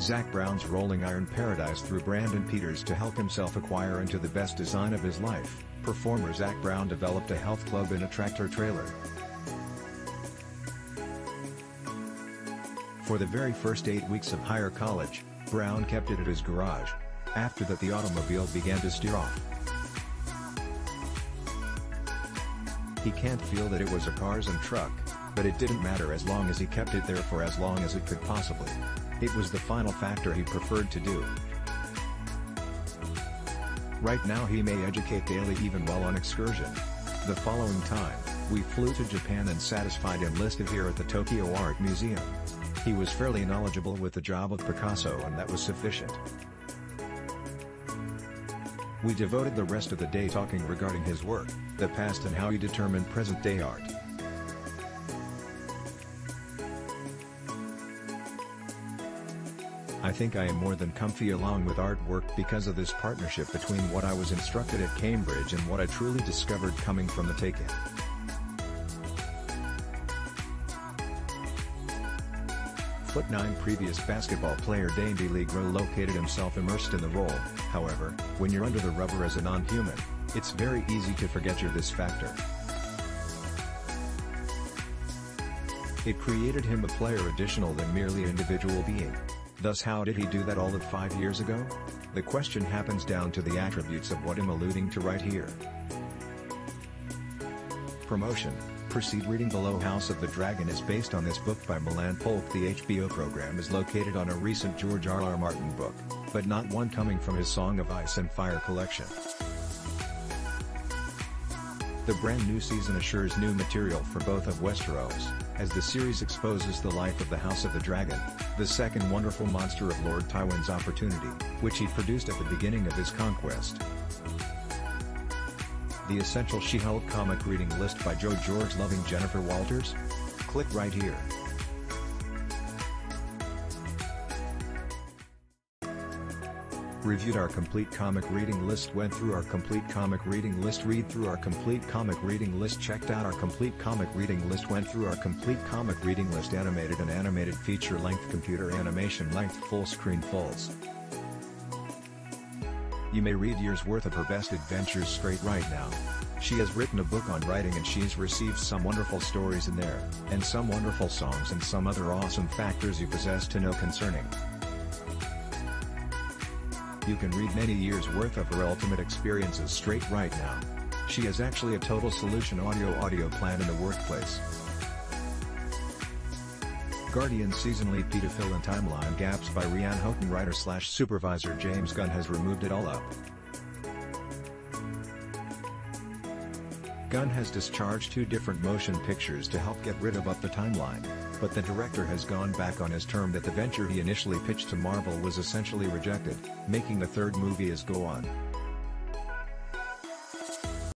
Zac Brown's Rolling Iron Paradise through Branden Peters to help himself acquire into the best design of his life, performer Zac Brown developed a health club in a tractor trailer. For the very first eight weeks of higher college, Brown kept it at his garage. After that the automobile began to steer off. He can't feel that it was a cars and truck, but it didn't matter as long as he kept it there for as long as it could possibly. It was the final factor he preferred to do. Right now he may educate daily even while on excursion. The following time, we flew to Japan and satisfied him listed here at the Tokyo Art Museum. He was fairly knowledgeable with the job of Picasso and that was sufficient. We devoted the rest of the day talking regarding his work, the past and how he determined present-day art. I think I am more than comfy along with artwork because of this partnership between what I was instructed at Cambridge and what I truly discovered coming from the take-in. Foot 9 previous basketball player Dane DiLiegro located himself immersed in the role, however, when you're under the rubber as a non-human, it's very easy to forget you're this factor. It created him a player additional than merely an individual being. Thus how did he do that all of five years ago? The question happens down to the attributes of what I'm alluding to right here. Promotion Proceed reading below House of the Dragon is based on this book by Milan Polk The HBO program is located on a recent George R. R. Martin book, but not one coming from his Song of Ice and Fire collection. The brand new season assures new material for both of Westeros, as the series exposes the life of the House of the Dragon, the second wonderful monster of Lord Tywin's opportunity, which he produced at the beginning of his conquest. The Essential She-Hulk comic reading list by Joe George loving Jennifer Walters? Click right here. Reviewed our complete comic reading list Went through our complete comic reading list Read through our complete comic reading list Checked out our complete comic reading list Went through our complete comic reading list Animated and animated feature length computer animation length full screen fulls You may read years worth of her best adventures straight right now. She has written a book on writing and she's received some wonderful stories in there, and some wonderful songs and some other awesome factors you possess to know concerning. You can read many years worth of her ultimate experiences straight right now. She has actually a total solution audio audio plan in the workplace. Guardian season fill in timeline gaps by Rian Houghton writer slash supervisor James Gunn has removed it all up. Gunn has discharged two different motion pictures to help get rid of up the timeline, but the director has gone back on his term that the venture he initially pitched to Marvel was essentially rejected, making the third movie as Go On.